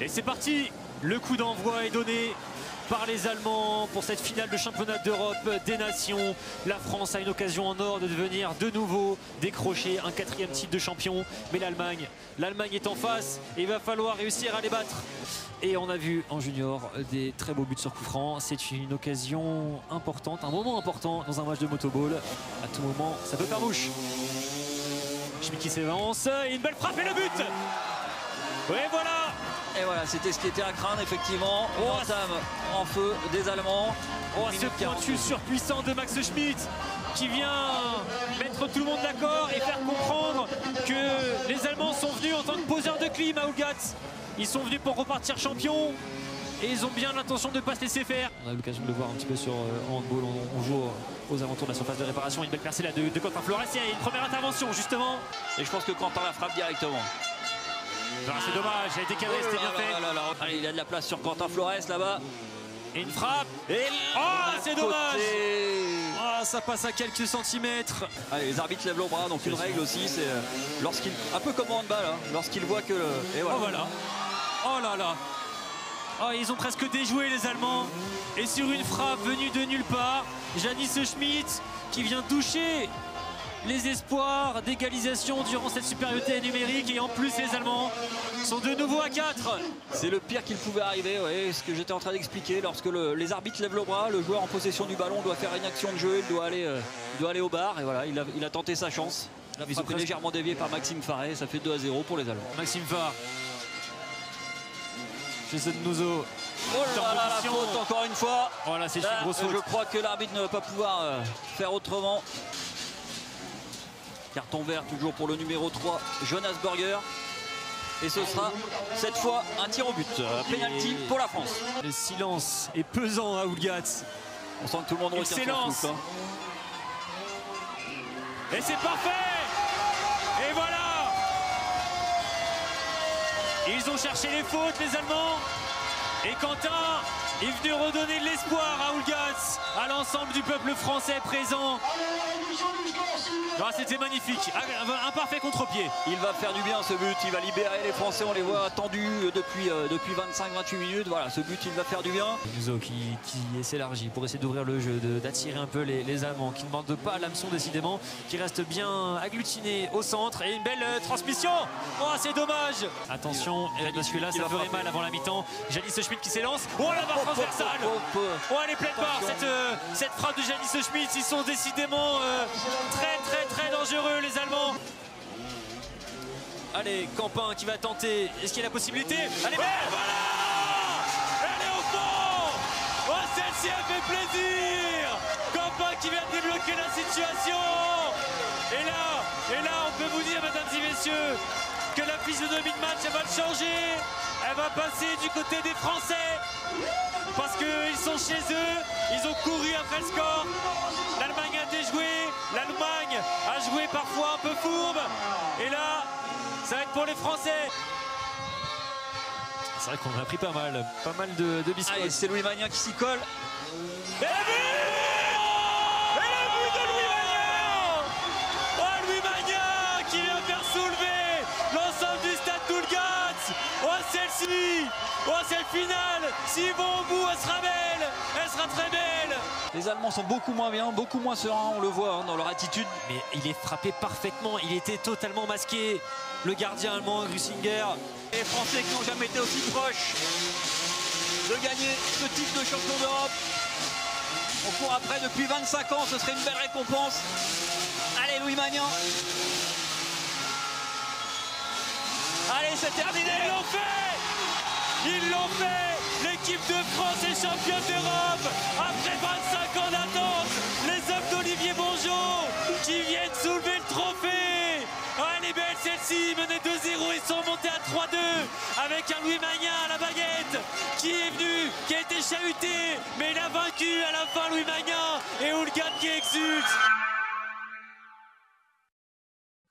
Et c'est parti Le coup d'envoi est donné par les Allemands pour cette finale de championnat d'Europe des Nations. La France a une occasion en or de devenir de nouveau décrocher un quatrième titre de champion. Mais l'Allemagne, l'Allemagne est en face et il va falloir réussir à les battre. Et on a vu en junior des très beaux buts sur coup franc. C'est une occasion importante, un moment important dans un match de motoball. À tout moment, ça peut faire bouche. Schmitt qui s'avance et une belle frappe et le but Ouais voilà Et voilà, c'était ce qui était à craindre, effectivement. Oh, Entame en feu des Allemands. Oh, ce pointu 42. surpuissant de Max Schmitt qui vient mettre tout le monde d'accord et faire comprendre que les Allemands sont venus en tant que poseurs de clim à Ougatz. Ils sont venus pour repartir champions et ils ont bien l'intention de ne pas se laisser faire. On a eu l'occasion de le voir un petit peu sur euh, en handball. On, on joue aux alentours de la surface de réparation. Une belle percée là de, de Quentin Flores. Il y a une première intervention justement. Et je pense que Quentin la frappe directement. Ah, c'est dommage, il a été cadré, c'était bien Oh fait. Allez, il a de la place sur Quentin Flores là-bas. Et une frappe. Et oh, c'est dommage. Ah, ça passe à quelques centimètres. Allez, les arbitres lèvent le bras, donc une règle aussi, c'est euh, lorsqu'il, un peu comme en handball, hein, lorsqu'ils voient que le, et voilà. Oh voilà. Oh là là. Oh, ils ont presque déjoué les Allemands. Et sur une frappe venue de nulle part, Janice Schmidt qui vient toucher les espoirs d'égalisation durant cette supériorité numérique. Et en plus, les Allemands sont de nouveau à 4. C'est le pire qu'il pouvait arriver, ouais, ce que j'étais en train d'expliquer. Lorsque le- les arbitres lèvent le bras, le joueur en possession du ballon doit faire une action de jeu, il doit aller, euh, il doit aller au bar, et voilà, il a, il a tenté sa chance. La frappe est légèrement déviée par Maxime Faré, ça fait 2 à 0 pour les Allemands. Maxime Farr. Jason Nouzo. Oh là là, la faute encore une fois. Oh là, c'est une grosse je crois que l'arbitre ne va pas pouvoir euh, faire autrement. Carton vert toujours pour le numéro 3, Jonas Burger. Et ce sera cette fois un tir au but. Euh, Penalty pour la France. Le silence est pesant à Oulgatz. On sent que tout le monde retient son Excellence. souffle, hein. Et c'est parfait Et voilà Ils ont cherché les fautes, les Allemands. Et Quentin est venu redonner de l'espoir à Oulgatz, à l'ensemble du peuple français présent. Ah, C'était magnifique. Un, un parfait contre-pied. Il va faire du bien ce but, il va libérer les Français, on les voit tendus euh, depuis, euh, depuis 25-28 minutes. Voilà, ce but il va faire du bien. Muzo qui, qui s'élargit pour essayer d'ouvrir le jeu, d'attirer un peu les, les Allemands, qui ne demandent pas l'hameçon décidément, qui reste bien agglutiné au centre et une belle euh, transmission. Oh, c'est dommage. Attention, euh, parce que là, ça va ferait mal avant la mi-temps. Janice Schmidt qui s'élance. Oh, la barre transversale. Oh, elle est pleine barre, cette, euh, cette frappe de Janice Schmidt. Ils sont décidément euh, très, très, très dangereux, les Allemands. Allez, Campin qui va tenter. Est-ce qu'il y a la possibilité? Allez, voilà Elle est au fond Oh, celle-ci a fait plaisir Campin qui vient de débloquer la situation Et là, et là, on peut vous dire, mesdames et messieurs, que la physionomie de match, elle va le changer. Elle va passer du côté des Français. Parce qu'ils sont chez eux, ils ont couru après le score. Peu fourbe. Et là, ça va être pour les Français. C'est vrai qu'on a pris pas mal, pas mal de, de biscuits. Allez, c'est Louis Magnin qui s'y colle. Et le but Et le but de Louis Magnin Oh, Louis Magnin qui vient faire soulever l'ensemble du stade Toulgatz Oh, celle-ci Oh, celle finale S'ils vont au bout, elle sera Les Allemands sont beaucoup moins bien, beaucoup moins sereins, on le voit hein, dans leur attitude. Mais il est frappé parfaitement, il était totalement masqué. Le gardien allemand, Grusinger. Les Français qui n'ont jamais été aussi proches de gagner ce titre de champion d'Europe. On court après depuis 25 ans, ce serait une belle récompense. Allez Louis Magnin. Allez, c'est terminé. L'ont fait L'équipe de France est championne d'Europe. Après 25 ans d'attente Les hommes d'Olivier Bonjour qui viennent soulever le trophée. Ah, elle est belle celle-ci. Menée 2-0, ils sont montés à 3-2 avec un Louis Magnin à la baguette qui est venu, qui a été chahuté mais il a vaincu à la fin Louis Magnin et Houlgat qui exulte